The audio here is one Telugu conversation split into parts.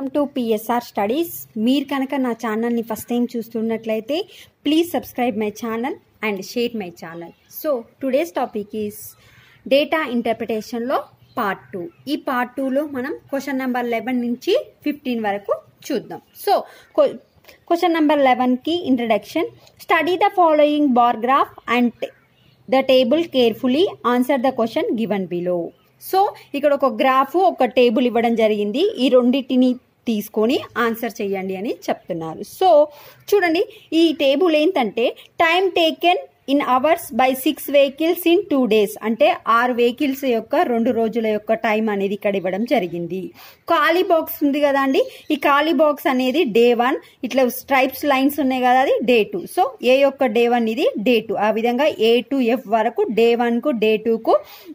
వెల్కమ్ టు పిఎస్ఆర్ స్టడీస్ మీరు కనుక నా ఛానల్ని ఫస్ట్ టైం చూస్తున్నట్లయితే please subscribe my channel and share my channel so today's topic is data ఇంటర్ప్రిటేషన్లో part two ఈ పార్ట్ టూలో మనం క్వశ్చన్ నెంబర్ లెవెన్ నుంచి ఫిఫ్టీన్ వరకు చూద్దాం. సో క్వశ్చన్ నెంబర్ లెవెన్కి introduction study the following bar graph and the table carefully answer the question given below so ఇక్కడ ఒక గ్రాఫ్ ఒక టేబుల్ ఇవ్వడం జరిగింది. ఈ రెండింటిని తీసుకొని ఆన్సర్ చేయండి అని చెప్తున్నారు. సో చూడండి ఈ టేబుల్ ఏంటంటే time taken in hours by six vehicles in two days అంటే ఆరు వెహికల్స్ యొక్క రెండు రోజుల యొక్క టైం అనేది ఇక్కడ ఇవ్వడం జరిగింది. ఖాళీ బాక్స్ ఉంది కదా అండి? ఈ ఖాళీ బాక్స్ అనేది డే వన్ ఇట్లా స్ట్రైప్స్ లైన్స్ ఉన్నాయి కదా అది? డే టూ సో ఏ యొక్క డే వన్ ఇది డే టూ ఆ విధంగా ఏ టు ఎఫ్ వరకు డే వన్కు డే టూకు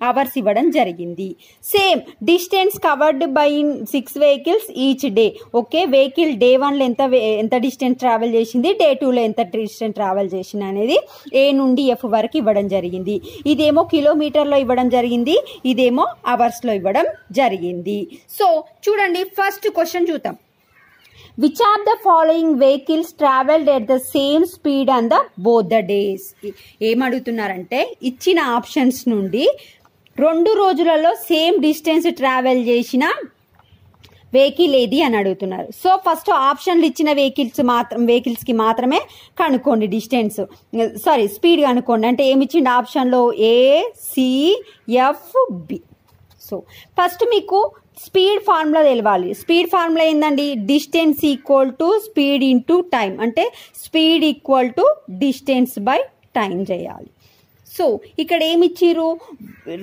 అవర్స్ ఇవ్వడం జరిగింది. Same distance covered by in six vehicles each day okay vehicle day వన్లో ఎంత ఎంత డిస్టెన్స్ ట్రావెల్ చేసింది? డే టూలో ఎంత డిస్టెన్స్ ట్రావెల్ చేసింది అనేది ఏ నుండి ఎఫ్ వరకు ఇవ్వడం జరిగింది. ఇదేమో కిలోమీటర్లో ఇవ్వడం జరిగింది. ఇదేమో అవర్స్లో ఇవ్వడం జరిగింది. సో చూడండి ఫస్ట్ క్వశ్చన్ చూద్దాం. Which are the following vehicles travelled at the same speed on the both the days ఏమడుగుతున్నారంటే ఇచ్చిన ఆప్షన్స్ నుండి రెండు రోజులలో సేమ్ డిస్టెన్స్ ట్రావెల్ చేసిన వెహికల్ ఏది అని అడుగుతున్నారు. సో ఫస్ట్ ఆప్షన్లు ఇచ్చిన వెహికల్స్ మాత్రం వెహికల్స్కి మాత్రమే కనుక్కోండి డిస్టెన్స్. సారీ స్పీడ్ కనుక్కోండి. అంటే ఏమి ఇచ్చిండు ఆప్షన్లో? A C F B. So first మీకు స్పీడ్ ఫార్ములా తెలవాలి. స్పీడ్ ఫార్ములా ఏందండి? Distance equal to speed into time అంటే speed equal to distance by time చేయాలి. సో ఇక్కడ ఏమిచ్చిర్రు?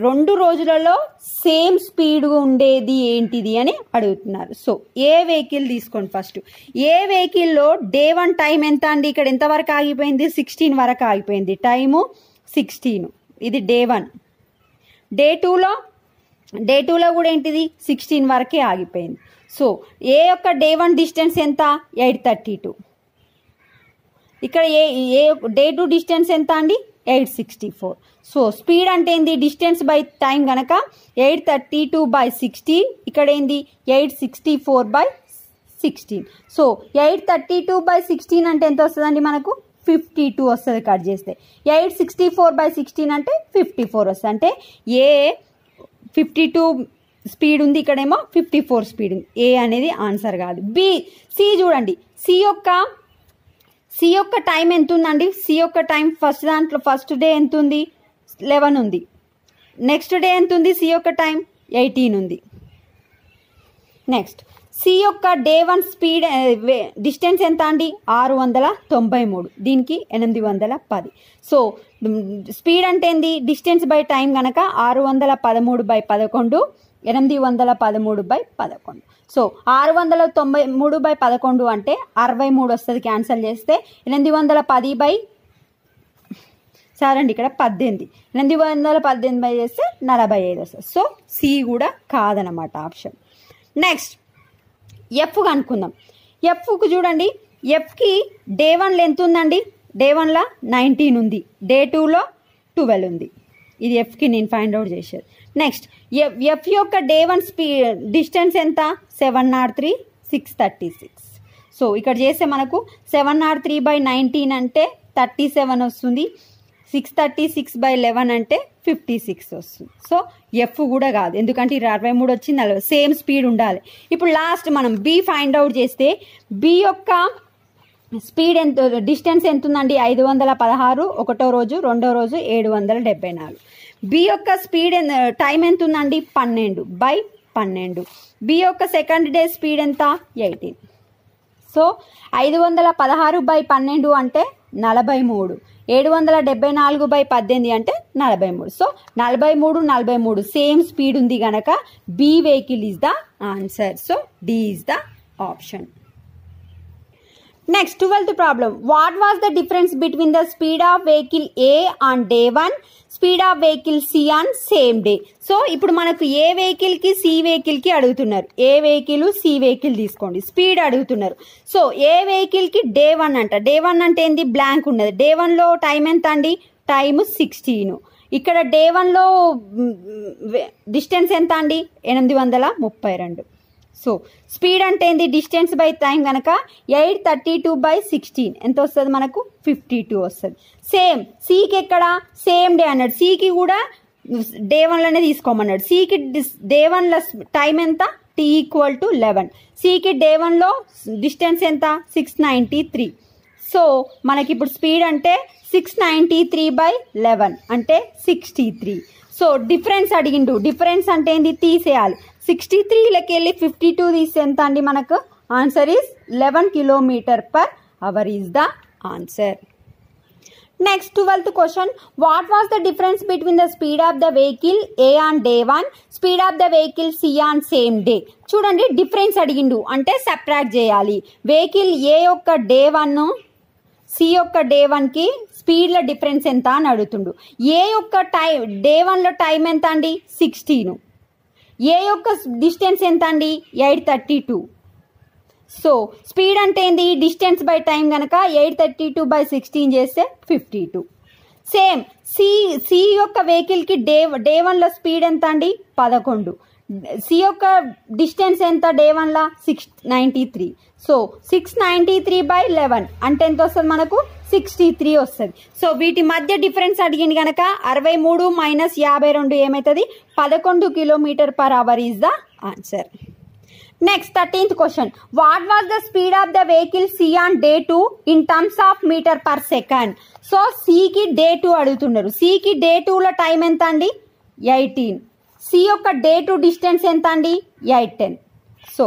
రెండు రోజులలో సేమ్ స్పీడ్ ఉండేది ఏంటిది అని అడుగుతున్నారు. సో ఏ వెహికల్ తీసుకోండి ఫస్ట్. ఏ వెహికల్లో డే వన్ టైం ఎంత అండి? ఇక్కడ ఎంతవరకు ఆగిపోయింది? సిక్స్టీన్ వరకు ఆగిపోయింది. Time sixteen. ఇది డే వన్. డే టూలో డే టూలో కూడా ఏంటిది? సిక్స్టీన్ వరకే ఆగిపోయింది. సో ఏ యొక్క డే వన్ డిస్టెన్స్ ఎంత? Eight thirty two. ఇక్కడ A A day two distance ఎంత అండి? Eight sixty four. So speed అంటే ఏంది? డిస్టెన్స్ బై టైం కనుక eight thirty two by sixteen. ఇక్కడ ఏంది eight sixty four by sixteen. So eight thirty two by sixteen అంటే ఎంత వస్తుందండి మనకు? ఫిఫ్టీ టూ వస్తుంది కట్ చేస్తే. Eight sixty four by sixteen అంటే ఫిఫ్టీ ఫోర్ వస్తుంది. అంటే ఏ ఫిఫ్టీ టూ స్పీడ్ ఉంది ఇక్కడేమో? ఫిఫ్టీ ఫోర్ స్పీడ్ ఉంది. ఏ అనేది ఆన్సర్ కాదు. బి సి చూడండి. సి యొక్క సి యొక్క టైం ఎంత ఉందండి సి యొక్క టైం ఫస్ట్ దాంట్లో ఫస్ట్ డే ఎంత ఉంది లెవెన్ ఉంది. నెక్స్ట్ డే ఎంత ఉంది సి యొక్క టైం? ఎయిటీన్ ఉంది. నెక్స్ట్. సి యొక్క డే వన్ స్పీడ్ డిస్టెన్స్ ఎంత అండి? ఆరు వందల తొంభై మూడు. దీనికి ఎనిమిది వందల పది. సో స్పీడ్ అంటే ఏంది? డిస్టెన్స్ బై టైం కనుక ఆరు వందల పదమూడు బై పదకొండు. ఎనిమిది వందల పదమూడు బై పదకొండు. సో ఆరు వందల తొంభై మూడు బై పదకొండు అంటే అరవై మూడు వస్తుంది క్యాన్సిల్ చేస్తే ఎనిమిది వందల పది బై సరండి ఇక్కడ పద్దెనిమిది. ఎనిమిది వందల పద్దెనిమిది బై చేస్తే నలభై ఐదు వస్తుంది. సో సి కూడా కాదనమాట ఆప్షన్. నెక్స్ట్ ఎఫ్ కనుక్కుందాం. ఎఫ్కు చూడండి ఎఫ్కి డే వన్లో ఎంత ఉందండి. డే వన్లో నైన్టీన్ ఉంది. డే టూలో ట్వెల్వ్ ఉంది. ఇది ఎఫ్కి నేను ఫైండ్ అవుట్ చేసేది. నెక్స్ట్ ఎఫ్ ఎఫ్ యొక్క డే వన్ స్పీ డిస్టెన్స్ ఎంత? Seven nought three six thirty six. So ఇక్కడ చేస్తే మనకు seven nought three by nineteen అంటే థర్టీ సెవెన్ వస్తుంది. Six thirty six by eleven అంటే ఫిఫ్టీ సిక్స్ వస్తుంది. సో ఎఫ్ కూడా కాదు. ఎందుకంటే ఇది అరవై మూడు వచ్చింది నలభై సేమ్ స్పీడ్ ఉండాలి. ఇప్పుడు లాస్ట్ మనం బి ఫైండ్ అవుట్ చేస్తే బి యొక్క స్పీడ్ ఎంత డిస్టెన్స్ ఎంత ఉందండి ఐదు వందల పదహారు ఒకటో రోజు రెండో రోజు ఏడు వందల డెబ్బై నాలుగు. బి యొక్క స్పీడ్ టైం ఎంత ఉందండి పన్నెండు బై పన్నెండు. బి యొక్క సెకండ్ డే స్పీడ్ ఎంత? ఎయిటీన్. సో ఐదు వందల పదహారు బై పన్నెండు అంటే నలభై మూడు. ఏడు వందల డెబ్బై నాలుగు బై పద్దెనిమిది అంటే నలభై మూడు. సో నలభై మూడు నలభై మూడు. సేమ్ స్పీడ్ ఉంది కనుక B vehicle is the answer. So D is the option. Next twelfth problem what was the difference between the speed of vehicle A on day one speed of vehicle C on same day so ఇప్పుడు మనకు ఏ వెహికల్కి సి వెహికల్కి అడుగుతున్నారు? ఏ వెహికల్ సి వెహికల్ తీసుకోండి. స్పీడ్ అడుగుతున్నారు. సో ఏ వెహికల్కి డే వన్ అంట. డే వన్ అంటే ఏంది? బ్లాంక్ ఉన్నది. డే వన్లో టైం ఎంత అండి టైమ్ సిక్స్టీన్ ఇక్కడ డే వన్లో డిస్టెన్స్ ఎంత అండి ఎనిమిది వందల ముప్పై రెండు. సో స్పీడ్ అంటే ఏంది? డిస్టెన్స్ బై టైం కనుక eight thirty two by sixteen. ఎంత వస్తుంది మనకు? ఫిఫ్టీ టూ వస్తుంది. సేమ్ సీకి ఎక్కడ? సేమ్ డే అన్నాడు. సీకి కూడా డే వన్లోనే తీసుకోమన్నాడు. సీకి డే వన్లో టైం ఎంత? టీ ఈక్వల్ టు లెవెన్ సీకి డే వన్లో డిస్టెన్స్ ఎంత? సిక్స్ నైంటీ త్రీ సో మనకి ఇప్పుడు స్పీడ్ అంటే six ninety three by eleven అంటే సిక్స్టీ త్రీ సో డిఫరెన్స్ అడిగిండు. డిఫరెన్స్ అంటే ఏంది? తీసేయాలి. సిక్స్టీ త్రీలకి వెళ్ళి ఫిఫ్టీ టూ తీస్తే ఎంత అండి మనకు? Answer is eleven kilometre per hour is the answer next twelfth question what was the difference between the speed of the vehicle A on day one speed of the vehicle C on same day చూడండి డిఫరెన్స్ అడిగిండు. అంటే సబ్ట్రాక్ట్ చేయాలి. వెహికల్ ఏ యొక్క డే వన్ సి యొక్క డే వన్కి స్పీడ్ల డిఫరెన్స్ ఎంత అని అడుగుతుండు. ఏ యొక్క టైం డే వన్లో టైం ఎంత అండి సిక్స్టీను ఏ యొక్క డిస్టెన్స్ ఎంత అండి eight thirty two. So speed అంటే ఏంది? డిస్టెన్స్ బై టైం కనుక eight thirty two by sixteen చేస్తే fifty two same C C యొక్క వెహికల్కి డే డే వన్లో స్పీడ్ ఎంత అండి పదకొండు. సి యొక్క డిస్టెన్స్ ఎంత? Day వన్లా six ninety three so six ninety three by eleven అంటే ఎంత వస్తుంది మనకు? సిక్స్టీ త్రీ వస్తుంది. సో వీటి మధ్య డిఫరెన్స్ అడిగింది కనుక అరవై మూడు మైనస్ యాభై రెండు ఏమవుతుంది పదకొండు kilometre per hour is the answer next thirteenth question what was the speed of the vehicle C on day two in terms of metre per second so సికి డే టూ అడుగుతున్నారు. సికి డే టూలో టైం ఎంత అండి? ఎయిటీన్ సి యొక్క డే టు డిస్టెన్స్ ఎంత అండి eight ten so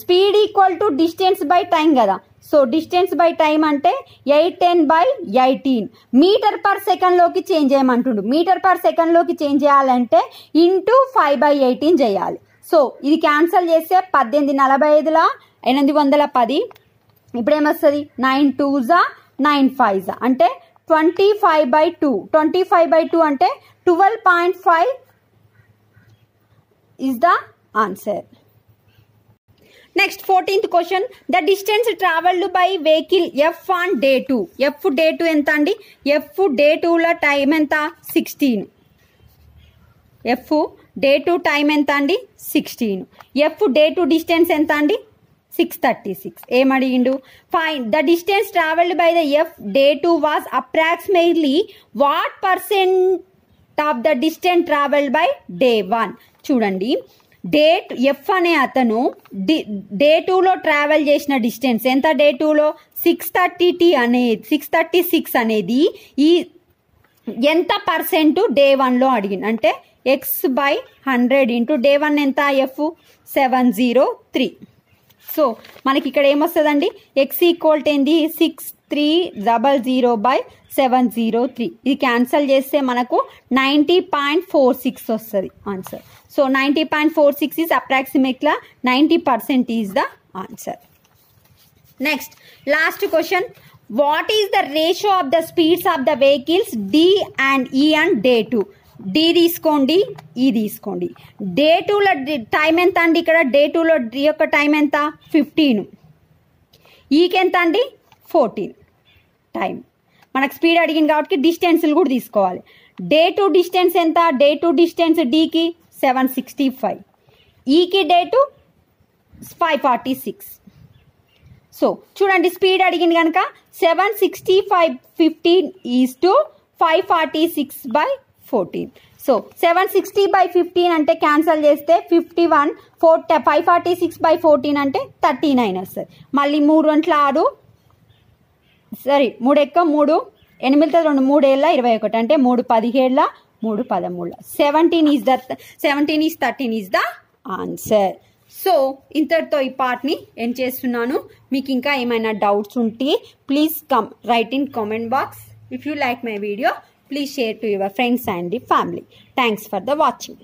speed equal to distance by time కదా. సో డిస్టెన్స్ బై టైం అంటే eight ten by eighteen metre per సెకండ్లోకి change చేయమంటుండు. మీటర్ పర్ సెకండ్లోకి చేంజ్ చేయాలంటే ఇంటూ ఫైవ్ బై ఎయిటీన్ చేయాలి. సో ఇది క్యాన్సల్ చేస్తే పద్దెనిమిది నలభై ఐదుల? ఎనిమిది వందల పది. ఇప్పుడు ఏమొస్తుంది నైన్ టూ జా నైన్ ఫైవ్ జా అంటే twenty five by two twenty five by two అంటే twelve point five is the answer next fourteenth question the distance travelled by vehicle F on day two F day two ఎంత అండి? ఎఫ్ డే టూలో టైం ఎంత? Sixteen F day two time ఎంత అండి? Sixteen F day two distance ఎంత అండి? సిక్స్ థర్టీ సిక్స్ ఏం అడిగిండు? Find the distance travelled by the F day two was approximately what percent top the distance travelled by day one చూడండి. డే ఎఫ్ అనే అతను డి డే టూలో ట్రావెల్ చేసిన డిస్టెన్స్ ఎంత? డే టూలో సిక్స్ థర్టీ టీ అనేది సిక్స్ థర్టీ సిక్స్ అనేది ఈ ఎంత పర్సెంట్ డే వన్లో అడిగింది అంటే X by hundred into day one ఎంత? F seven zero three so మనకి ఇక్కడ ఏమొస్తుందండి? ఎక్స్ ఈక్వల్ ఏంది? Six three double zero by seven zero three ఇది క్యాన్సల్ చేస్తే మనకు నైంటీ పాయింట్ ఫోర్ సిక్స్ వస్తుంది answer so ninety point four six is approximately ninety percent is the answer next last question what is the ratio of the speeds of the vehicles D and E and day two D తీసుకోండి ఈ తీసుకోండి. డే టూలో టైం ఎంత అండి ఇక్కడ? డే టూలో డి యొక్క టైం ఎంత? ఫిఫ్టీన్ ఈకెంత అండి? Fourteen time. మనకు స్పీడ్ అడిగింది కాబట్టి డిస్టెన్స్లు కూడా తీసుకోవాలి. డే టు డిస్టెన్స్ ఎంత? డే టు డిస్టెన్స్ డీకి సెవెన్ సిక్స్టీ ఫైవ్. ఈకి day two five forty six. So చూడండి స్పీడ్ అడిగింది కనుక seven sixty five fifteen is to five forty six by fourteen. So seven sixty by fifteen అంటే క్యాన్సల్ చేస్తే fifty one four five forty six by fourteen అంటే థర్టీ నైన్ వస్తుంది. మళ్ళీ మూడు గంటల ఆరు సరే మూడు ఎక్క మూడు ఎనిమిదితో రెండు మూడేళ్ళ ఇరవై ఒకటి అంటే మూడు పదిహేళ్ళ మూడు పదమూడు seventeen is the seventeen is thirteen is the answer so ఇంతటితో ఈ పార్ట్ని ఏం చేస్తున్నాను. మీకు ఇంకా ఏమైనా డౌట్స్ ఉంటే please come right in comment box if you like my video please share to your friends and the family thanks for the watching